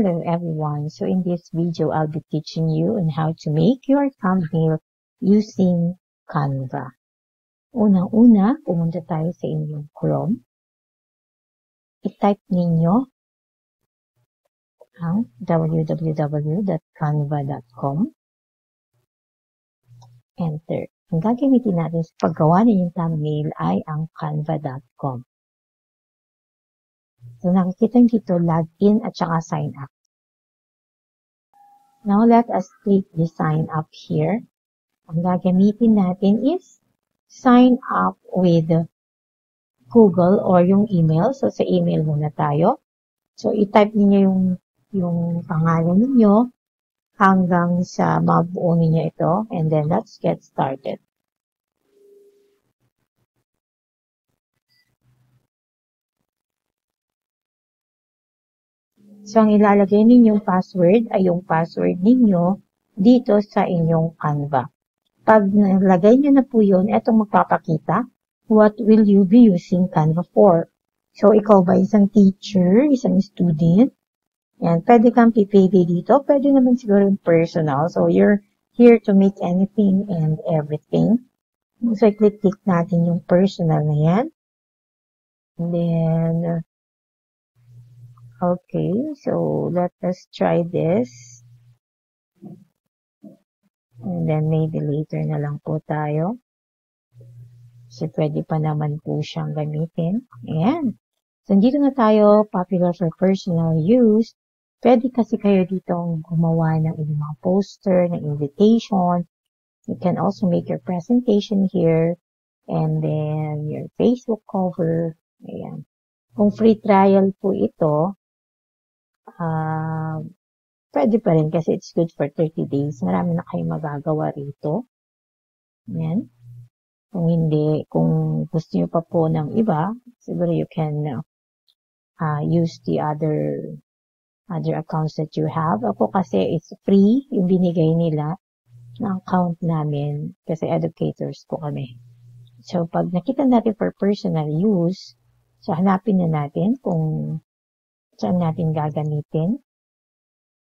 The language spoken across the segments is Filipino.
Hello everyone. So in this video, I'll be teaching you on how to make your thumbnail using Canva. Unang-una, pumunta tayo sa inyong Chrome. I-type ninyo ang www.canva.com. Enter. Ang gagamitin natin sa paggawa ng thumbnail ay ang canva.com. So, nakikita dito, login at saka sign up. Now, let us click the sign up here. Ang gagamitin natin is sign up with Google or yung email. So, sa email muna tayo. So, i-type niyo yung, yung pangalan niyo hanggang sa mabuo niyo ito. And then, let's get started. So, ang ilalagay ninyong password ay yung password ninyo dito sa inyong Canva. Pag nalagay nyo na po yun, etong magpapakita, what will you be using Canva for? So, ikaw ba isang teacher, isang student? Yan, pwede kang pipili dito. Pwede naman siguro yung personal. So, you're here to make anything and everything. So, i-click-click natin yung personal na yan. And then, Okay, so let us try this. And then maybe later na lang po tayo. Kasi pwede pa naman po siyang gamitin. Ayan. So, dito na tayo, popular for personal use. Pwede kasi kayo dito gumawa ng inyong mga poster, ng invitation. You can also make your presentation here. And then your Facebook cover. Ayan. Kung free trial po ito, uh, pwede pa rin kasi it's good for 30 days. Marami na kayong magagawa rito. Yan. Kung hindi, kung gusto nyo pa po ng iba, siguro you can uh, use the other other accounts that you have. Ako kasi it's free yung binigay nila na account namin kasi educators po kami. So, pag nakita natin for personal use, so hanapin na natin kung Saan natin gagamitin?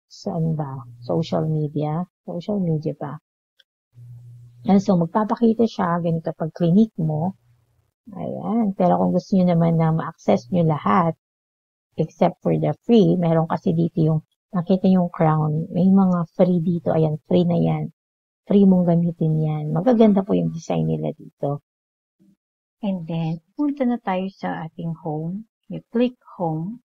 Saan ba? Social media? Social media ba? And so, magpapakita siya, ganito pag clinic mo. Ayan. Pero kung gusto niyo naman na ma-access niyo lahat, except for the free, meron kasi dito yung, nakita yung crown, may mga free dito. Ayan, free na yan. Free mong gamitin yan. Magaganda po yung design nila dito. And then, punta na tayo sa ating home. You click home.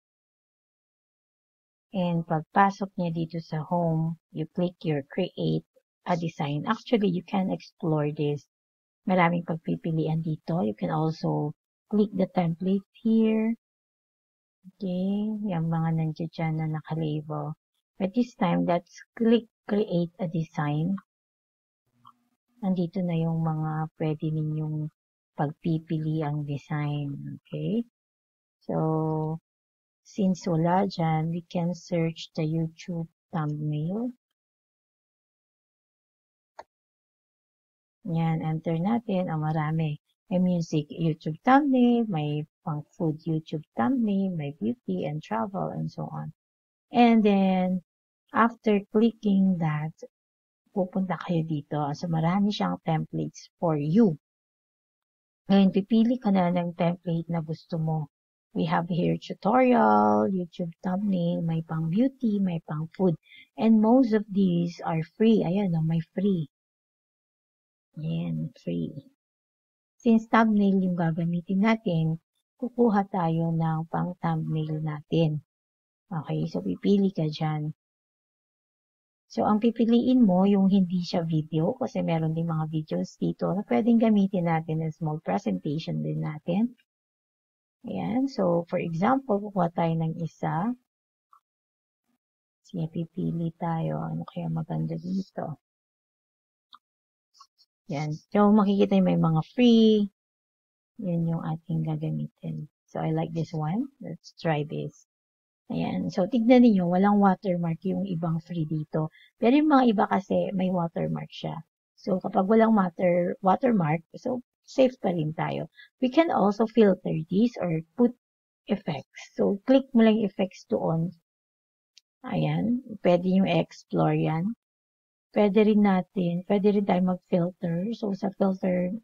And pagpasok niya dito sa home, you click your create a design. Actually, you can explore this. Maraming pagpipilian dito. You can also click the template here. Okay, yung mga nandiyan na nakalabel. But this time, let's click create a design. Nandito na yung mga pwede ninyong pagpipili ang design. Okay? So, Since wala dyan, we can search the YouTube thumbnail. Yan, enter natin. Ang marami. May music YouTube thumbnail, may pang food YouTube thumbnail, may beauty and travel, and so on. And then, after clicking that, pupunta kayo dito. So, marami siyang templates for you. Ngayon, pipili ka na ng template na gusto mo. We have here tutorial, YouTube thumbnail, may pang beauty, may pang food. And most of these are free. Ayan, oh, may free. Ayan, free. Since thumbnail yung gagamitin natin, kukuha tayo ng pang thumbnail natin. Okay, so pipili ka dyan. So, ang pipiliin mo, yung hindi siya video, kasi meron din mga videos dito na pwedeng gamitin natin as small presentation din natin. Ayan. So, for example, kukuha tayo ng isa. Sige, pipili tayo. Ano kaya maganda dito? Yan. So, makikita yung may mga free. Yan yung ating gagamitin. So, I like this one. Let's try this. Ayan. So, tignan niyo walang watermark yung ibang free dito. Pero yung mga iba kasi, may watermark siya. So, kapag walang water, watermark, so, safe pa rin tayo. We can also filter these or put effects. So, click mo lang effects doon. Ayan, pwede yung explore yan. Pwede rin natin, pwede rin tayo mag-filter. So, sa filter,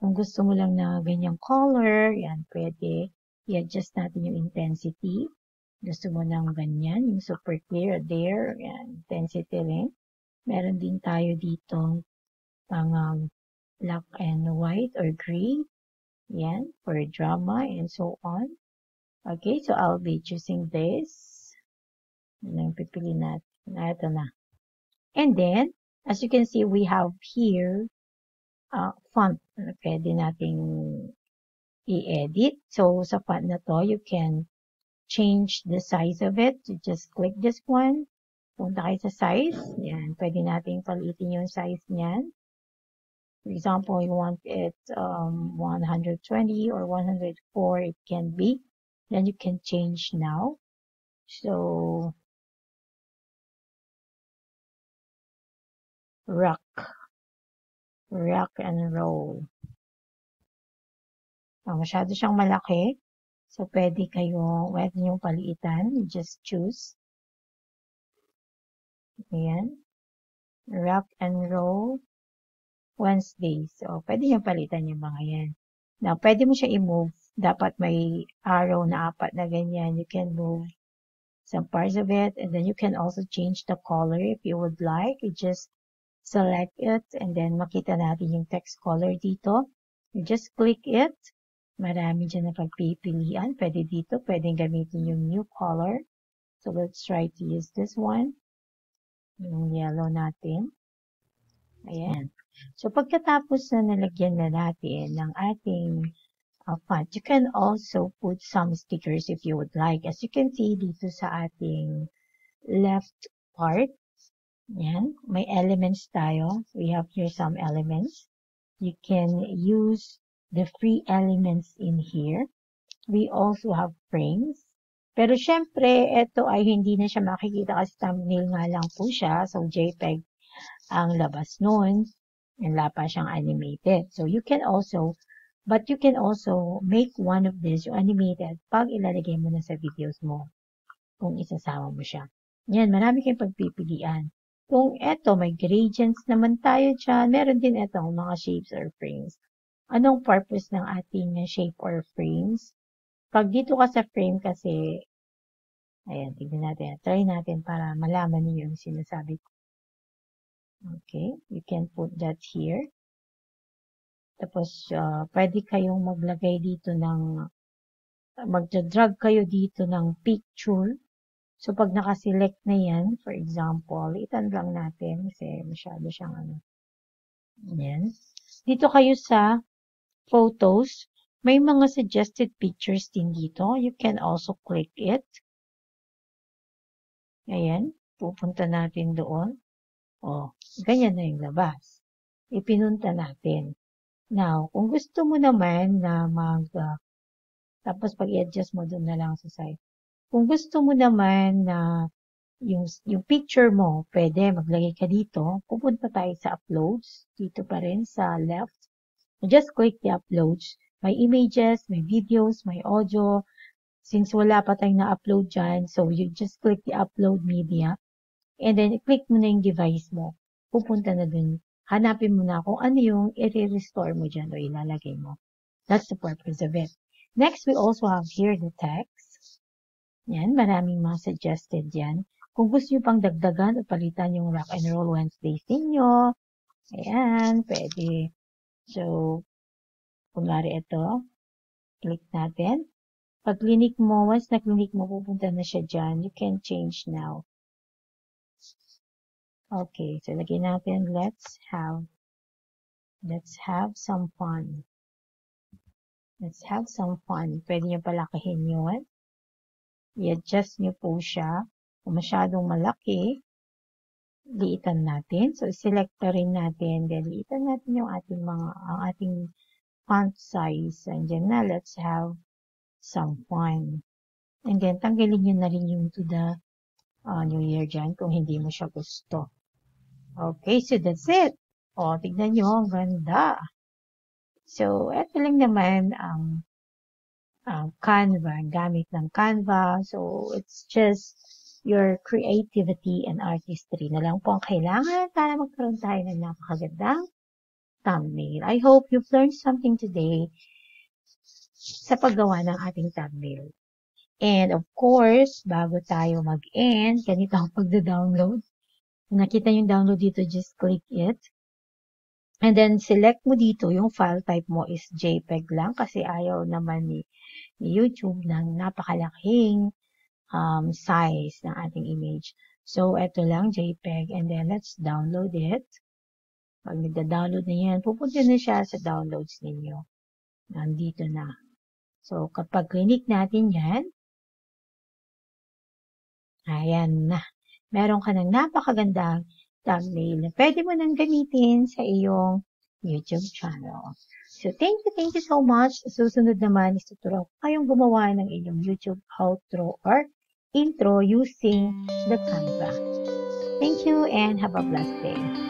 kung gusto mo lang na ganyang color, yan, pwede. I-adjust natin yung intensity. Gusto mo ng ganyan, yung super clear there, yan, intensity rin. Meron din tayo dito pang um, black and white or gray. Yan, for drama and so on. Okay, so I'll be choosing this. Yan ang pipili natin. Ito na. And then, as you can see, we have here uh, font pwede nating i-edit. So, sa font na to, you can change the size of it. You just click this one. Punta kayo sa size. Yan. Pwede nating palitin yung size niyan. For example, you want it um, 120 or 104, it can be. Then you can change now. So, rock. Rock and roll. Oh, masyado siyang malaki. So, pwede kayo, pwede nyo paliitan. You just choose. Ayan. Rock and roll Wednesday. So, pwede nyo palitan yung mga yan. Now, pwede mo siya i-move. Dapat may arrow na apat na ganyan. You can move some parts of it. And then you can also change the color if you would like. You just select it and then makita natin yung text color dito. You just click it. Marami dyan na pagpipilian. Pwede dito, pwedeng gamitin yung new color. So let's try to use this one. Yung yellow natin. Ayan. So pagkatapos na nalagyan na natin ng ating uh, font, you can also put some stickers if you would like. As you can see dito sa ating left part, yan. May elements tayo. We have here some elements. You can use the free elements in here. We also have frames. Pero syempre, ito ay hindi na siya makikita kasi thumbnail nga lang po siya. So, JPEG ang labas nun. Wala pa siyang animated. So, you can also, but you can also make one of this, yung animated, pag ilalagay mo na sa videos mo. Kung isasama mo siya. Yan, marami kayong pagpipilian. Kung eto, may gradients naman tayo dyan, meron din etong mga shapes or frames. Anong purpose ng ating shape or frames? Pag dito ka sa frame kasi, ayan, tignan natin. Try natin para malaman niyo yung sinasabi ko. Okay, you can put that here. Tapos, uh, pwede kayong maglagay dito ng, magda-drag kayo dito ng picture So, pag nakaselect na yan, for example, itan lang natin kasi masyado siyang ano. Yan. Dito kayo sa photos, may mga suggested pictures din dito. You can also click it. Ayan. Pupunta natin doon. O, ganyan na yung labas. Ipinunta natin. Now, kung gusto mo naman na mag, uh, tapos pag i-adjust mo doon na lang sa site, kung gusto mo naman na yung, yung picture mo, pwede maglagay ka dito. Pupunta tayo sa uploads. Dito pa rin sa left. Just click the uploads. May images, may videos, may audio. Since wala pa tayong na-upload dyan, so you just click the upload media. And then, click mo na yung device mo. Pupunta na dun. Hanapin mo na kung ano yung i-restore mo dyan o ilalagay mo. That's the purpose of it. Next, we also have here the text. Yan, maraming mga suggested yan. Kung gusto nyo pang dagdagan o palitan yung Rock and Roll Wednesdays ninyo, ayan, pwede. So, kunwari ito, click natin. Pag clinic mo, once na clinic mo, pupunta na siya dyan. You can change now. Okay, so lagyan natin, let's have, let's have some fun. Let's have some fun. Pwede nyo palakihin yun i-adjust nyo po siya. Kung masyadong malaki, liitan natin. So, select rin natin. Then, liitan natin yung ating mga, ang ating font size. And then na, let's have some fun. And then, tanggalin nyo na rin yung to the uh, New Year dyan kung hindi mo siya gusto. Okay, so that's it. O, tignan nyo, ang ganda. So, eto lang naman ang um, Canva, gamit ng Canva. So, it's just your creativity and artistry na lang po ang kailangan para magkaroon tayo ng napakagandang thumbnail. I hope you've learned something today sa paggawa ng ating thumbnail. And of course, bago tayo mag-end, ganito ang pagda-download. Nakita yung download dito, just click it. And then, select mo dito, yung file type mo is JPEG lang kasi ayaw naman ni, ni YouTube ng napakalaking um, size ng ating image. So, ito lang, JPEG. And then, let's download it. Pag nagda-download na yan, pupunta na siya sa downloads ninyo. Nandito na. So, kapag clinic natin yan, ayan na. Meron ka ng napakagandang thumbnail na pwede mo nang gamitin sa iyong YouTube channel. So, thank you, thank you so much. Susunod naman, isuturo ko kayong gumawa ng inyong YouTube outro or intro using the Canva. Thank you and have a blessed day.